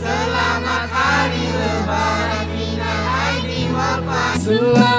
Selamat hari lebaran minal aidin wal faizin Selamat